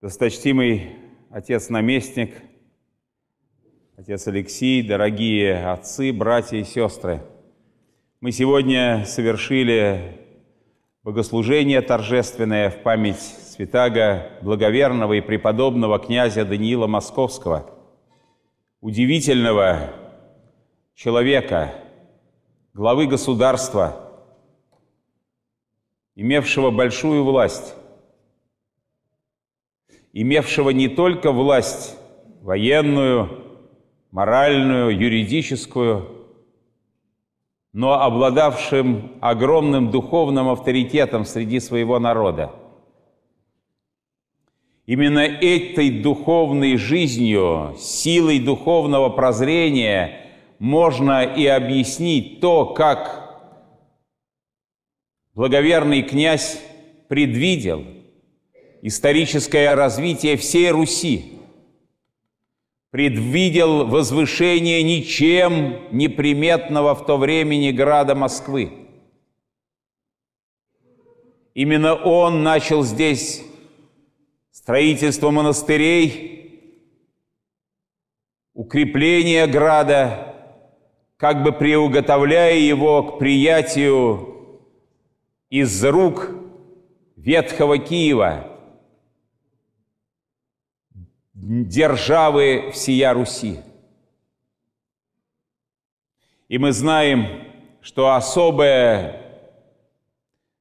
Досточтимый отец-наместник, отец Алексей, дорогие отцы, братья и сестры, мы сегодня совершили богослужение торжественное в память святаго благоверного и преподобного князя Даниила Московского, удивительного человека, главы государства, имевшего большую власть, имевшего не только власть военную, моральную, юридическую, но обладавшим огромным духовным авторитетом среди своего народа. Именно этой духовной жизнью, силой духовного прозрения можно и объяснить то, как благоверный князь предвидел – историческое развитие всей Руси, предвидел возвышение ничем неприметного в то времени града Москвы. Именно он начал здесь строительство монастырей, укрепление града, как бы приуготовляя его к приятию из рук ветхого Киева – державы всея Руси. И мы знаем, что особое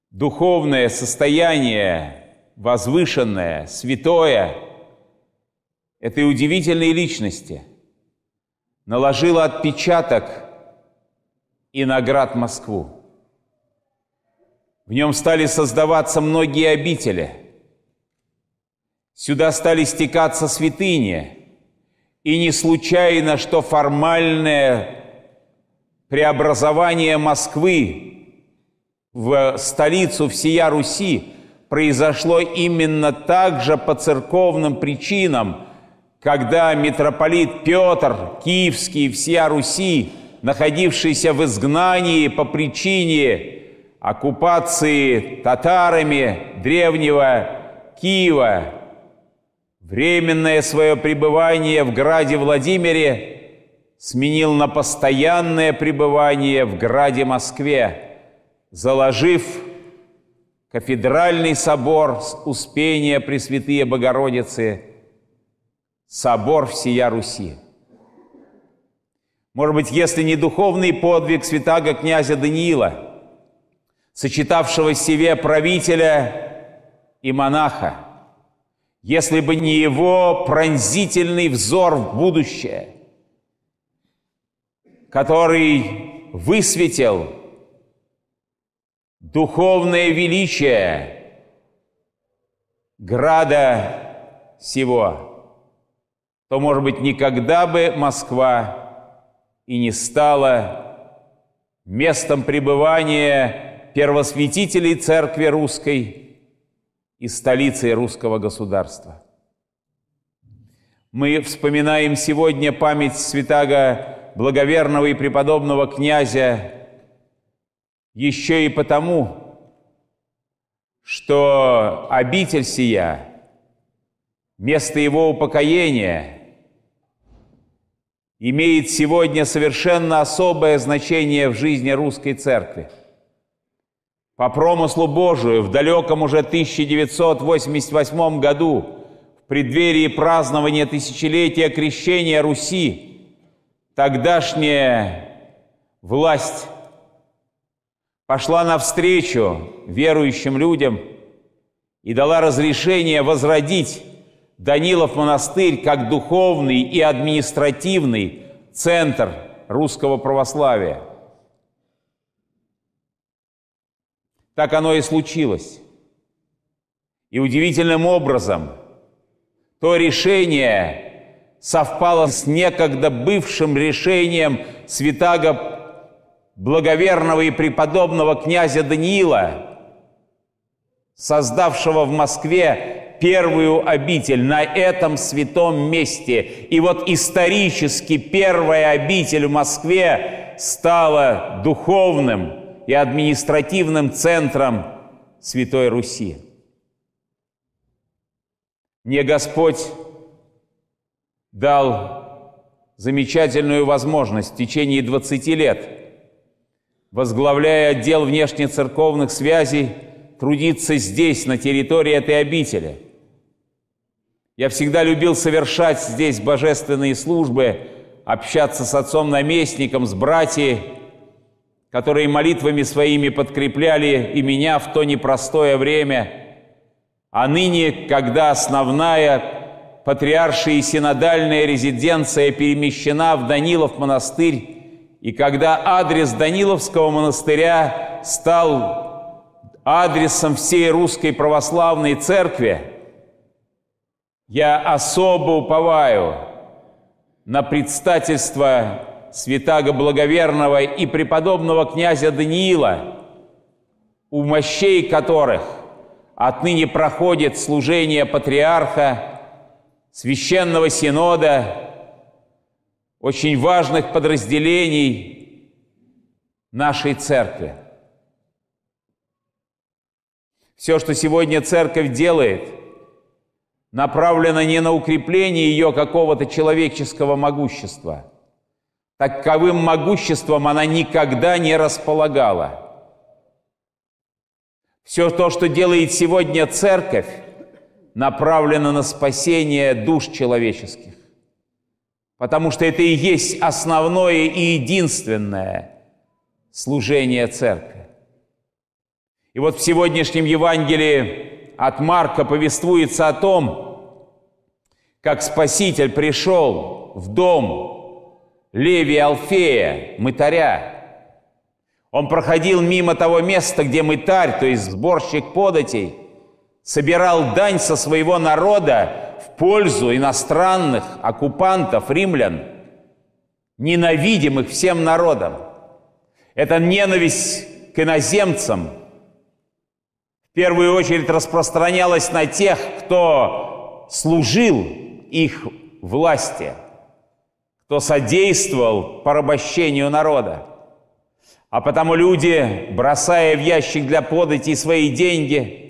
духовное состояние, возвышенное, святое этой удивительной личности наложило отпечаток и наград Москву. В нем стали создаваться многие обители – Сюда стали стекаться святыни, и не случайно, что формальное преобразование Москвы в столицу всея Руси произошло именно так же по церковным причинам, когда митрополит Петр Киевский всея Руси, находившийся в изгнании по причине оккупации татарами древнего Киева, временное свое пребывание в граде Владимире сменил на постоянное пребывание в граде Москве, заложив кафедральный собор с Успения Пресвятые Богородицы, собор всея Руси. Может быть, если не духовный подвиг святаго князя Даниила, сочетавшего в себе правителя и монаха, если бы не его пронзительный взор в будущее, который высветил духовное величие града сего, то, может быть, никогда бы Москва и не стала местом пребывания первосвятителей Церкви Русской – и столицей русского государства. Мы вспоминаем сегодня память святаго благоверного и преподобного князя еще и потому, что обитель сия, место его упокоения, имеет сегодня совершенно особое значение в жизни русской церкви – по промыслу Божию в далеком уже 1988 году, в преддверии празднования тысячелетия крещения Руси, тогдашняя власть пошла навстречу верующим людям и дала разрешение возродить Данилов монастырь как духовный и административный центр русского православия – Так оно и случилось. И удивительным образом то решение совпало с некогда бывшим решением святаго благоверного и преподобного князя Даниила, создавшего в Москве первую обитель на этом святом месте. И вот исторически первая обитель в Москве стала духовным, и административным центром Святой Руси. Мне Господь дал замечательную возможность в течение 20 лет, возглавляя отдел внешнецерковных связей, трудиться здесь, на территории этой обители. Я всегда любил совершать здесь божественные службы, общаться с отцом-наместником, с братьями, которые молитвами своими подкрепляли и меня в то непростое время. А ныне, когда основная патриаршая и синодальная резиденция перемещена в Данилов монастырь, и когда адрес Даниловского монастыря стал адресом всей русской православной церкви, я особо уповаю на предстательство святаго благоверного и преподобного князя Даниила, у мощей которых отныне проходит служение патриарха, священного синода, очень важных подразделений нашей церкви. Все, что сегодня церковь делает, направлено не на укрепление ее какого-то человеческого могущества. Таковым могуществом она никогда не располагала. Все то, что делает сегодня церковь, направлено на спасение душ человеческих потому что это и есть основное и единственное служение церкви. И вот в сегодняшнем Евангелии от Марка повествуется о том, как Спаситель пришел в дом Леви Алфея, мытаря. Он проходил мимо того места, где мытарь, то есть сборщик податей, собирал дань со своего народа пользу иностранных оккупантов, римлян, ненавидимых всем народом. Это ненависть к иноземцам в первую очередь распространялась на тех, кто служил их власти, кто содействовал порабощению народа. А потому люди, бросая в ящик для подати свои деньги –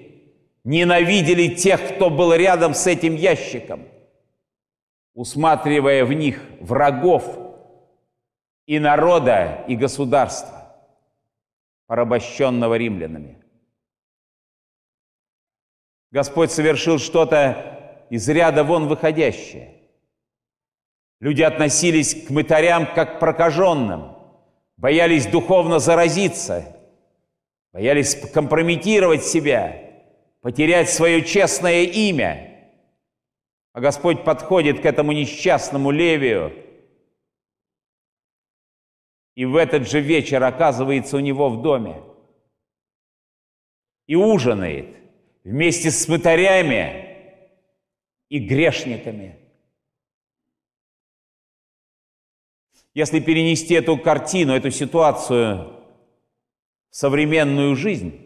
ненавидели тех, кто был рядом с этим ящиком, усматривая в них врагов и народа, и государства, порабощенного римлянами. Господь совершил что-то из ряда вон выходящее. Люди относились к мытарям как к прокаженным, боялись духовно заразиться, боялись компрометировать себя – потерять свое честное имя. А Господь подходит к этому несчастному Левию и в этот же вечер оказывается у него в доме и ужинает вместе с мытарями и грешниками. Если перенести эту картину, эту ситуацию в современную жизнь,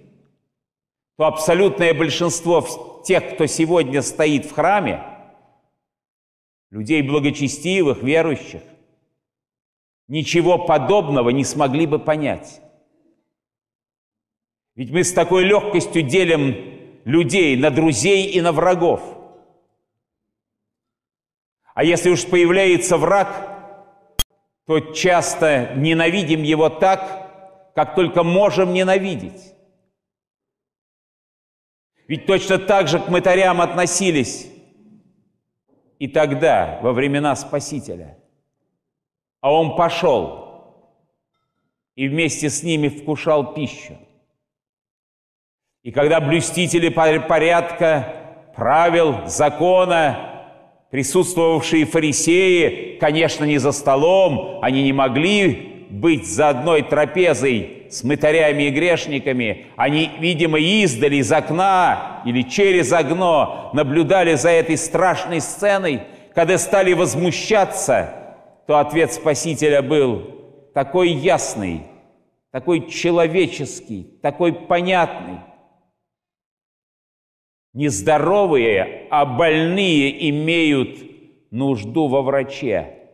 то абсолютное большинство тех, кто сегодня стоит в храме, людей благочестивых, верующих, ничего подобного не смогли бы понять. Ведь мы с такой легкостью делим людей на друзей и на врагов. А если уж появляется враг, то часто ненавидим его так, как только можем ненавидеть. Ведь точно так же к мытарям относились и тогда, во времена Спасителя. А он пошел и вместе с ними вкушал пищу. И когда блюстители порядка, правил, закона, присутствовавшие фарисеи, конечно, не за столом, они не могли быть за одной трапезой с мытарями и грешниками, они, видимо, издали из окна или через окно наблюдали за этой страшной сценой, когда стали возмущаться, то ответ Спасителя был такой ясный, такой человеческий, такой понятный. Нездоровые, а больные имеют нужду во враче.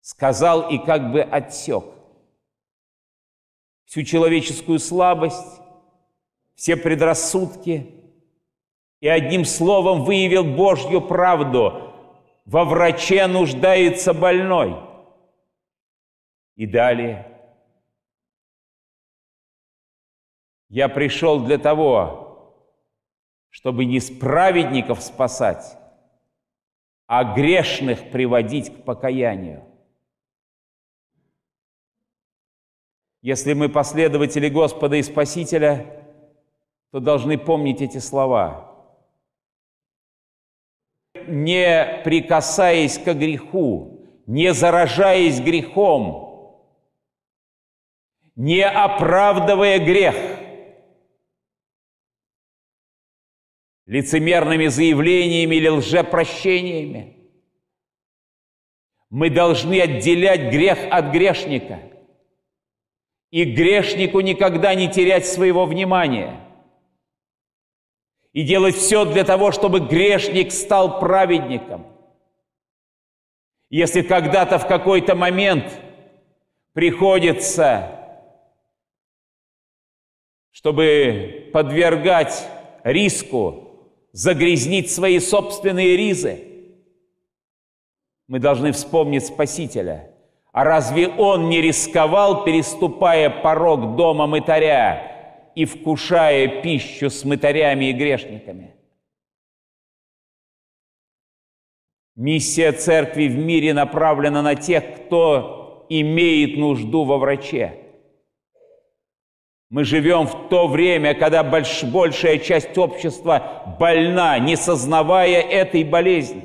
Сказал и как бы отсек всю человеческую слабость, все предрассудки, и одним словом выявил Божью правду. Во враче нуждается больной. И далее. Я пришел для того, чтобы не праведников спасать, а грешных приводить к покаянию. Если мы последователи Господа и Спасителя, то должны помнить эти слова. Не прикасаясь к греху, не заражаясь грехом, не оправдывая грех, лицемерными заявлениями или лжепрощениями, мы должны отделять грех от грешника – и грешнику никогда не терять своего внимания. И делать все для того, чтобы грешник стал праведником. Если когда-то в какой-то момент приходится, чтобы подвергать риску загрязнить свои собственные ризы, мы должны вспомнить Спасителя – а разве он не рисковал, переступая порог дома мытаря и вкушая пищу с мытарями и грешниками? Миссия церкви в мире направлена на тех, кто имеет нужду во враче. Мы живем в то время, когда больш, большая часть общества больна, не сознавая этой болезни.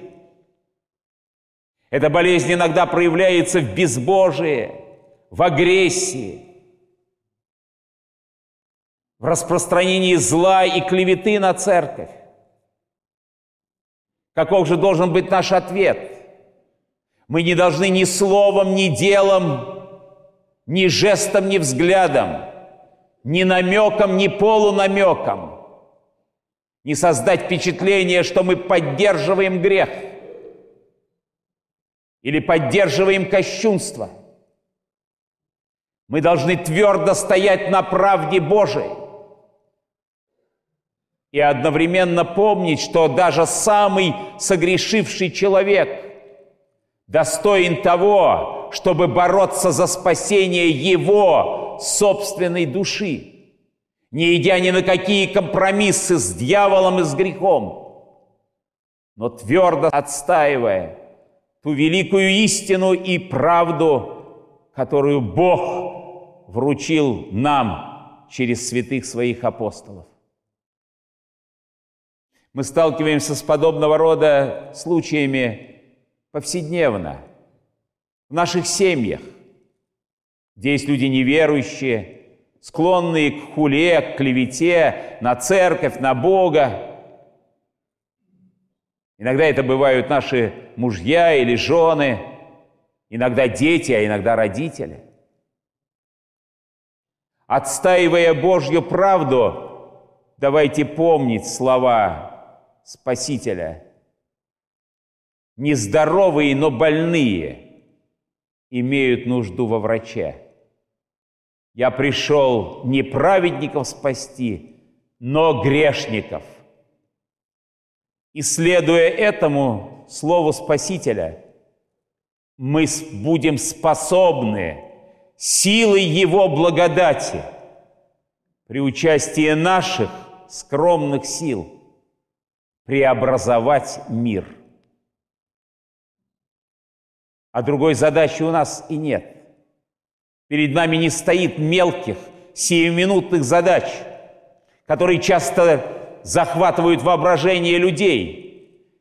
Эта болезнь иногда проявляется в безбожии, в агрессии, в распространении зла и клеветы на церковь. Каков же должен быть наш ответ? Мы не должны ни словом, ни делом, ни жестом, ни взглядом, ни намеком, ни полунамеком. Не создать впечатление, что мы поддерживаем грех – или поддерживаем кощунство. Мы должны твердо стоять на правде Божией. И одновременно помнить, что даже самый согрешивший человек достоин того, чтобы бороться за спасение его собственной души, не идя ни на какие компромиссы с дьяволом и с грехом, но твердо отстаивая – ту великую истину и правду, которую Бог вручил нам через святых своих апостолов. Мы сталкиваемся с подобного рода случаями повседневно, в наших семьях, где есть люди неверующие, склонные к хуле, к клевете, на церковь, на Бога, Иногда это бывают наши мужья или жены, иногда дети, а иногда родители. Отстаивая Божью правду, давайте помнить слова Спасителя. Нездоровые, но больные имеют нужду во враче. Я пришел не праведников спасти, но грешников. И следуя этому Слову Спасителя, мы будем способны силой Его благодати при участии наших скромных сил преобразовать мир. А другой задачи у нас и нет. Перед нами не стоит мелких, сиюминутных задач, которые часто захватывают воображение людей,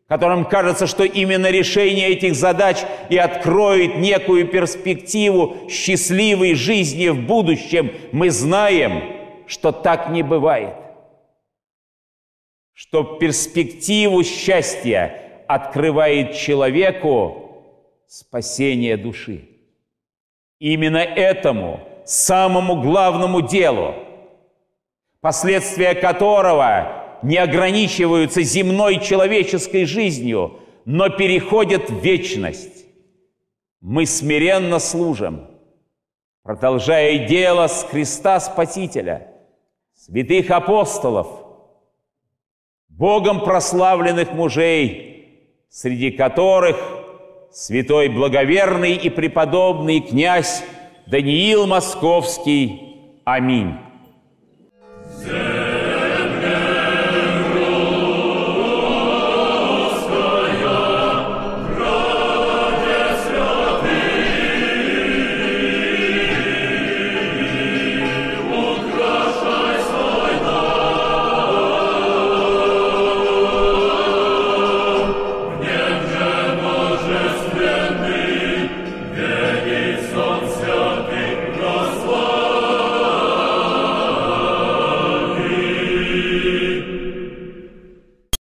которым кажется, что именно решение этих задач и откроет некую перспективу счастливой жизни в будущем, мы знаем, что так не бывает. Что перспективу счастья открывает человеку спасение души. Именно этому самому главному делу, последствия которого не ограничиваются земной человеческой жизнью, но переходят в вечность. Мы смиренно служим, продолжая дело с Христа Спасителя, святых апостолов, Богом прославленных мужей, среди которых святой благоверный и преподобный князь Даниил Московский. Аминь.